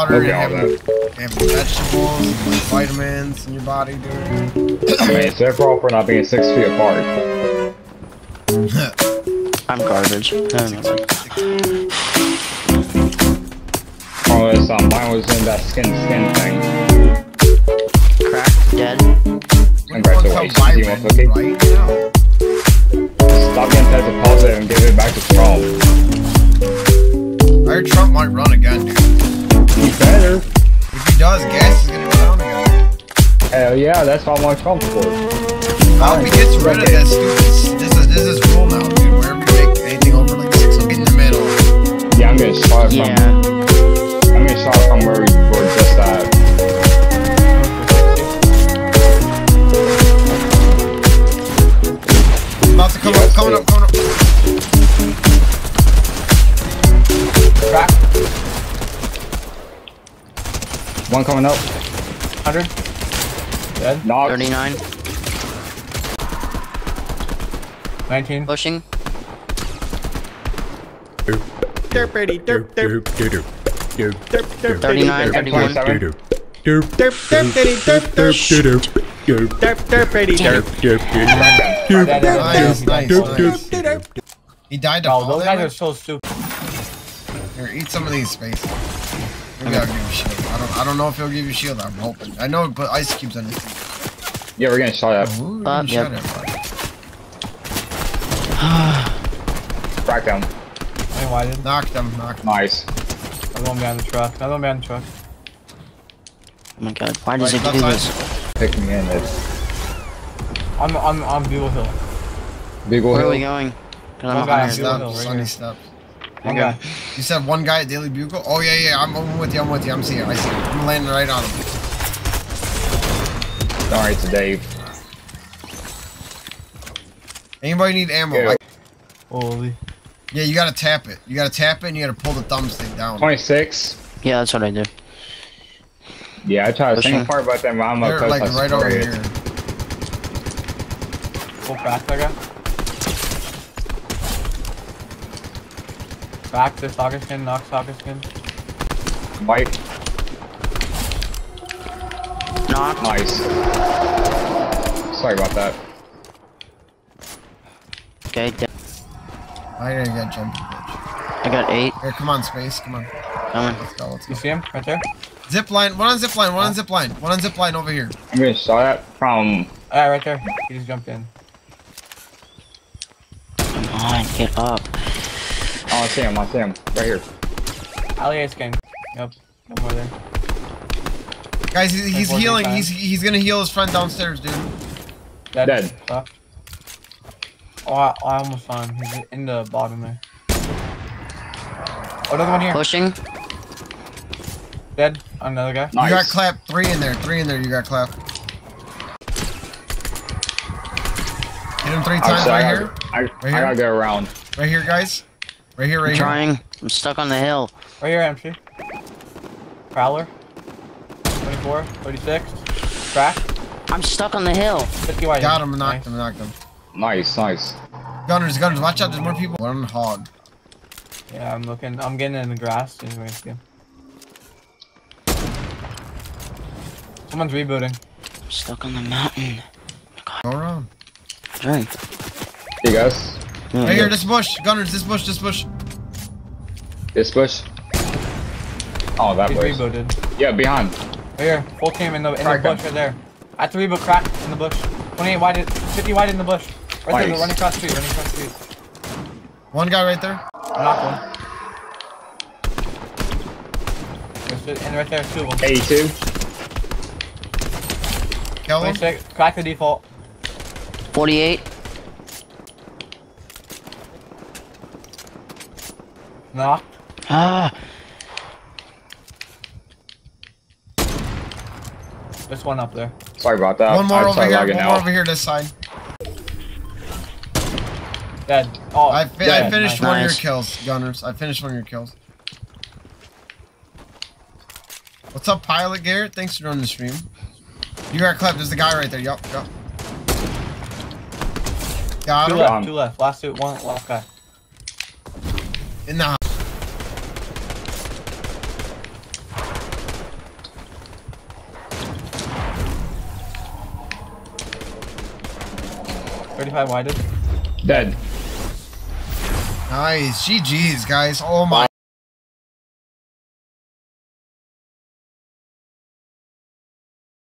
water, Okay, you all have, that. you have vegetables, and, like, vitamins in your body, dude. I mean, it's their fault for not being six feet apart. I'm garbage. I don't. Oh, this, um, mine was in that skin skin thing. Crack, dead. Congratulations, What's you a want vitamin, cookie? right? Stop getting tested positive and give it back to Trump. I heard Trump might run again, dude. Does, gas is gonna go down again. Hell yeah, that's what I want Trump for. I hope he gets rid of that stupid. This is this is rule now, dude. Wherever you make anything over like six, in the middle. Yeah, I'm getting shot from. Yeah. I'm getting shot from where we were just at. About to come Yeah, up, coming up, coming up. One coming up. 100. Dead. Knock. 39. 19. Pushing. Derpity derp derp derp derp derp derp 39, 31. 27. derp derp derpity derp derp derp derp derpity derp derp derp Dead, dead, Nice, dead. nice, derp derp He died to Oh, fall those guys are so stupid. Here, eat some of these space. Maybe I'll give you shield. I don't know if he'll give you shield, I'm hoping. I know but ice cubes on his teeth. Yeah, we're getting shot at. Ooh, Uh, you yep. shot everybody. Crack down. I mean, why did Knocked them, knocked them. Nice. Another one behind the truck. Another one behind the truck. Oh my god. Why does Right, it do this? Pick me in this. On on on Bugle Hill. Beagle Where are we going? 'Cause I'm One guy iron. on Bugle Hill, Steps, right sunny here. steps. One Okay. guy. You said one guy at Daily Bugle? Oh yeah, yeah, I'm, I'm with you, I'm with you, I'm seeing it, I see it. I'm landing right on him. Sorry to Dave. Anybody need ammo? Yeah. I- Holy. yeah, you gotta tap it. You gotta tap it and you gotta pull the thumbstick down. 26. Yeah, that's what I do. Yeah, I tried to Pushing. think part about that, but I'm They're like right over here. Full crack that guy. Back to soccer skin, knock soccer skin. White. Knocked. Nice. Sorry about that. Okay, dead. I gotta get jumpy bitch. I got 8. Here, come on, space, come on. Coming. Let's go, let's You see him right there? Zip line, one on zip line, one on zip line, one on zip line over here. I'm getting shot at from. Yeah, right there. He just jumped in. Come on, get up. Oh, I see him. I see him. Right here. Ali ace gang. Yep. One more there. Guys, he's, he's healing, time. he's he's gonna heal his friend downstairs, dude. Dead. Dead. Fuck. Oh, I, I almost saw him. He's in the bottom there. Oh, another one here. Pushing. Dead. Another guy. Nice. You got clap, three in there, three in there, you got clap. Hit him three times sorry, right I, here. I, Right I gotta go around. Right here, guys. Right here, right I'm here. trying. I'm stuck on the hill. Right here, MC. Prowler. 24, 36. Crack. I'm stuck on the hill. 50 white. Got him, knocked Nice. him, knocked him. Nice, nice. Gunners, gunners, watch out, there's more people. One hog. Yeah, I'm looking. I'm getting in the grass. Anyway, see. Someone's rebooting. I'm stuck on the mountain. Go around. Drink. You guys. Right here, this bush. Gunners, this bush, this bush. This bush. Oh, that He's place. rebooted. Yeah, behind. Right here, full team in the in the Crack him. bush right there. I have to reboot crack in the bush. 28 wide, 50 wide in the bush. Right there, running across the street, running across the street. One guy right there. I knocked one. There's- And right there, two of them. 82. Kill him. crack the default. 48. Knocked. Ah. There's one up there. Sorry about that. One more I over started here, lagging one more over here this side. Dead. Oh, I, fi- I finished Nice. one of your kills, Gunners. I finished one of your kills. What's up, Pilot Garrett? Thanks for joining the stream. You got clapped. There's the guy right there. Yup, yup. Got Two him. left, two left. Last two, one last guy. In the house. 35 wide. Dead. Nice. GG's, guys. Oh my